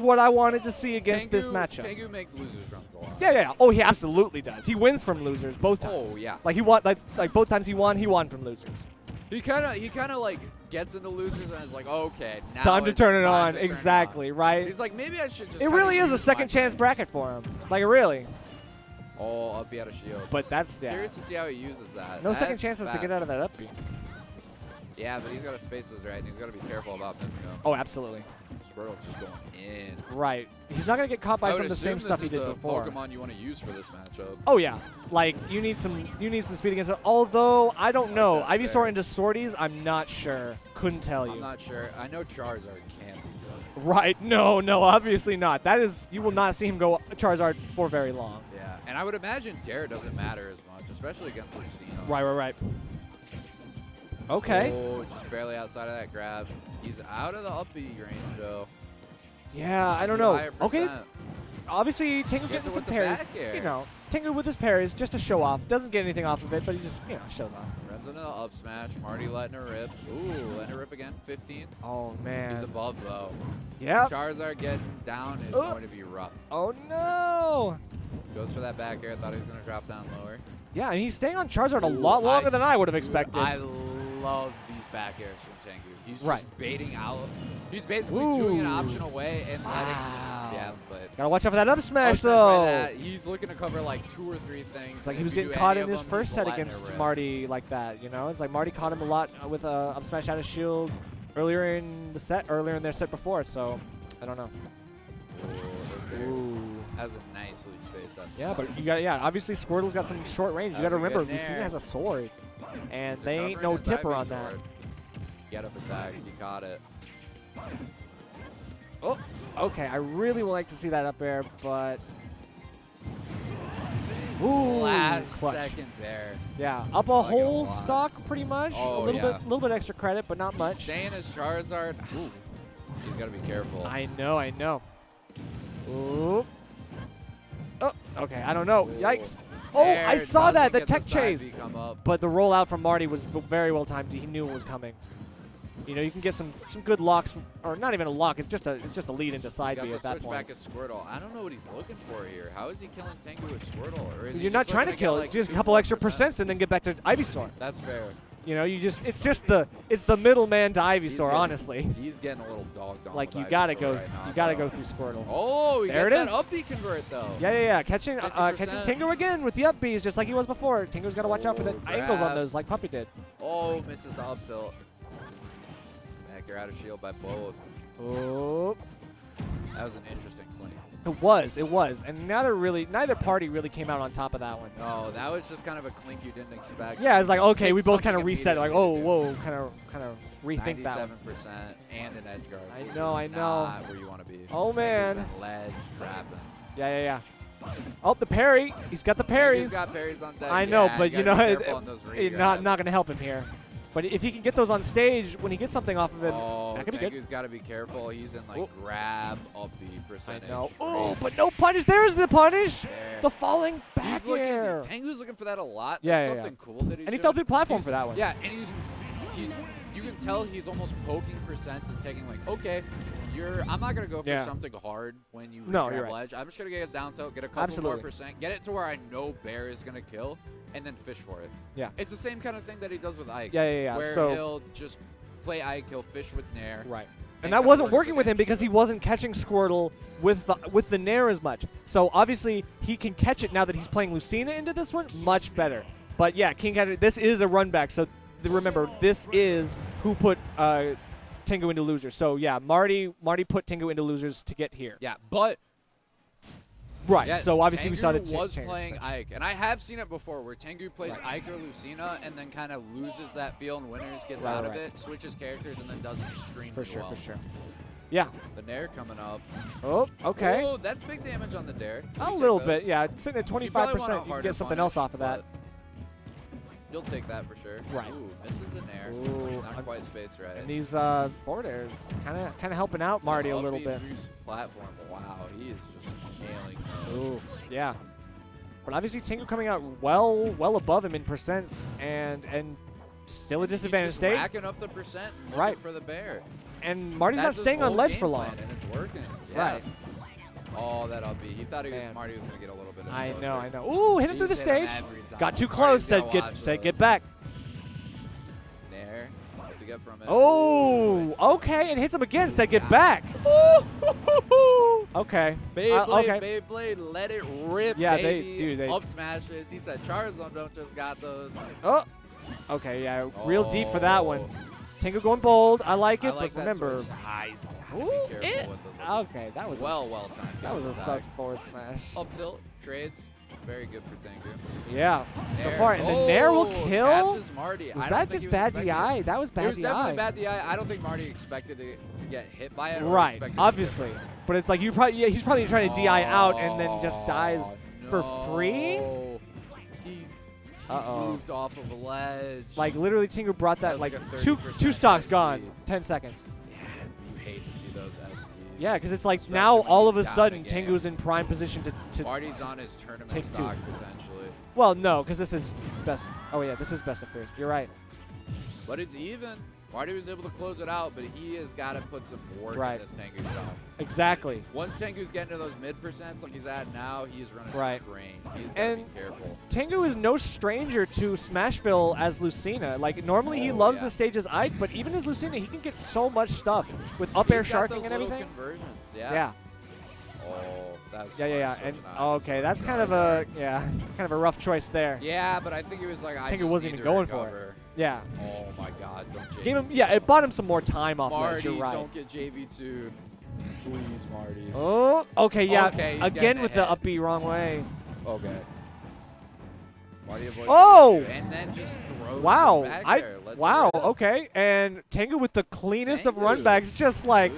what I wanted to see against this matchup. Tengu makes losers runs a lot. Yeah, yeah, yeah. Oh, he absolutely does. He wins from losers both oh, times. Oh, yeah. Like he won, like like both times he won, he won from losers. He kind of he kind of like gets into losers and is like, okay, now time to turn it on. turn it exactly, on. right? He's like, maybe I should just. it really is a second chance brain." bracket for him. Like really. Oh, up had a shield. But that's yeah. Curious to see how he uses that. No second That's chances to get out of that up. Yeah, but he's got to space those right, and he's got to be careful about missing them. Oh, absolutely. Squirtle's just going in. Right. He's not gonna get caught by some of the same stuff he did the before. Pokemon you want to use for this matchup. Oh yeah, like you need some you need some speed against it. Although I don't know, that's Ivysaur fair. into Swordies, I'm not sure. Couldn't tell you. I'm not sure. I know Charizard can be good. Right? No, no, obviously not. That is you will not see him go Charizard for very long. Yeah, and I would imagine Dare doesn't matter as much, especially against Lucina. Right, right, right. Okay. Oh, just barely outside of that grab. He's out of the up range though. Yeah, I don't know. Okay, obviously Tengu getting some parries. You know, Tengu with his parries just to show off. Doesn't get anything off of it, but he just you know shows off. Runs into the up smash. Marty letting her rip. Ooh, letting her rip again. 15. Oh man. He's above though. Yeah. Charizard getting down is Ugh. going to be rough. Oh no. Goes for that back air. I thought he was going to drop down lower. Yeah, and he's staying on Charizard a lot longer I- than I would have expected. I love these back airs from Tengu. He's Right. just baiting out. He's basically doing an Ooh. option away and letting. Wow. Yeah, but. Gotta watch out for that up smash Up smash by though. that, He's looking to cover like two or three things. It's like he was getting caught in his them, first set against. Marty like that, you know? It's like Marty caught him a lot with a up smash out of shield earlier in the set, earlier in their set before, so I don't know. Ooh. Ooh. Has a nicely spaced up. Yeah, but you got yeah, obviously Squirtle's got some short range. You got to remember Lucina has a sword. And they ain't no tipper on that. Get up attack. He caught it. Oh, okay. I really would like to see that up air, but Ooh, Last clutch. second there. Yeah, up a gonna whole lie. stock pretty much. Oh, a little yeah. bit, little bit extra credit, but not He's much. Staying as Charizard. He's got to be careful. I know, I know. Ooh. Oh, okay. I don't know. Yikes. Oh, I saw that the tech side chase, B come up. but the rollout from Marty was very well timed. He knew it was coming. You know, you can get some some good locks, or not even a lock. It's just a it's just a lead into side B at that point. back as Squirtle. I don't know what he's looking for here. How is he killing Tengu with Squirtle? Or is he You're not trying to kill like, just a couple extra percents and then get back to Ivysaur. That's fair. You know, you just it's just the it's the middleman to He's Ivysaur, getting- honestly. He's getting a little dogged on. Like you gotta Ivysaur go right now, you gotta though. go through Squirtle. Oh, he There it that is. up B convert though. Yeah, yeah, yeah. Catching, uh, catching Tengu again with the up Bs, just like he was before. Tengu's got to watch out for the Oh, angles on those, like Puppy did. Oh, misses the up tilt. Back air out of shield by both. Oh, That was an interesting clink. It was, it was, and neither really, neither party really came out on top of that one. Oh, that was just kind of a clink you didn't expect. Yeah, it's like okay, we both kind of reset, like oh, whoa, kind of, kind of rethink that. One. 97% and an edge guard. I know, I know. Where you want to be. Oh, man. Ledge trapping. Yeah, yeah, yeah. Oh, the parry. He's got the parries. He's got parries on deck. I know, Yeah, but you gotta know, be it, careful on those it- not not gonna help him here. But if he can get those on stage, when he gets something off of him, Oh, that could be good. Tengu's got to be careful. He's in like Oh. grab up the percentage. Oh, but no punish. There's the punish. There. The falling back He's looking, air. Tengu's looking for that a lot. Yeah, That's yeah, yeah. something cool that he's And he doing. fell through the platform He's- for that one. Yeah, and he's he's you can tell he's almost poking percents and taking like, okay, you're I'm not gonna go for Yeah. something hard when you No, grab you're right. ledge. I'm just gonna get a down tilt, get a couple Absolutely. more percent, get it to where I know Bear is gonna kill, and then fish for it. Yeah. It's the same kind of thing that he does with Ike. Yeah, yeah, yeah. Where So- he'll just play Ike, he'll fish with Nair. Right. and And that wasn't working with him because he wasn't catching Squirtle with the with the Nair as much. So obviously he can catch it now that he's playing Lucina into this one much better. But yeah, King Catcher, this is a run back. So remember, this is who put uh, Tengu into losers. So yeah, Marty Marty put Tengu into losers to get here. Yeah, but Right. Yes, so obviously we saw the Tengu was change. playing Ike, and I have seen it before where Tengu plays Ike or Lucina and then kind of loses that feel and winners gets Right, out right. of it, switches characters, and then does extremely For sure, well. for sure. Yeah. The Nair coming up. Oh, okay. Oh, that's big damage on the Dare. A little those. bit, yeah. Sitting at 25%, want a you can get something else off of that. You'll take that for sure. Right. Ooh, misses the Nair. Ooh, Not I'm- quite space right. And these uh, forward airs kind of kind of helping out Marty a little bit. Platform. Wow, he is just nailing those. Ooh, yeah. But obviously Tengu coming out well well above him in percents and and still a He's disadvantage just state. racking up the percent, Right. for the bear. And Marty's That's not staying on ledge for long. and it's working. Yeah. Right. Oh, that up B. He thought he was Man. Marty was gonna get a little bit. Of I know, I know. Ooh, hit him through the He's hit him stage. Got too close. Said get said get back. Nair. What's he get from it? Oh, okay, and hits him again. Said get back. Okay. Beyblade, Uh, okay. Beyblade, let it rip, Yeah, they- baby. dude, they- Up smashes. He said Charizard don't just got those. Oh. Okay, yeah, real deep for that one. Oh. Tengu going bold. I like it, I like but remember. switch. He's gotta Ooh, be careful it- Okay, that was well, a, well timed. That was a sus forward smash. Up tilt, trades, very good for Tengu. Yeah. So Nair. far, and the Nair will Oh, kill. Was that just was bad DI? it. That was It bad was DI. definitely bad DI. I don't think Marty expected it to get hit by it. Right, expected it obviously. But it's like you probably yeah, he's probably trying to DI out and then just dies Oh, for free. He Uh-oh. moved off of a ledge. Like literally, Tengu brought that, was like, like two two stocks SD. gone, ten seconds. yeah, you hate to see those SDs. Yeah, because it's like Especially now all of a sudden. Tengu's in prime position to. to Marty's on his tournament take two. stock potentially, well, no, because this is best. Oh yeah, this is best of three. You're right. but it's even. Marty was able to close it out, but he has got to put some work Right. in this Tengu zone. Exactly. Once Tengu's getting to those mid percents like he's at now, he's running Right. a train. He's got to And- be careful. Tengu is no stranger to Smashville as Lucina. Like normally he Oh, loves yeah. the stage as Ike, but even as Lucina, he can get so much stuff with up air sharking and everything. Conversions, yeah. Yeah. Oh, that's Yeah, yeah, yeah. And okay, that's kind of a yeah, kind of a rough choice there. Yeah, but I think it was like I Tengu just wasn't need even going for it. Yeah. Oh my God! Don't JV. Gave him yeah, it bought him some more time off. Marty, You're right. don't get JV two. Please, Marty. Oh, okay, yeah. Okay, Again with the ahead. upbeat wrong way. Okay. Oh! And then just throws Wow. I. Wow. Okay. And Tengu with the cleanest of run Tengu. backs, just like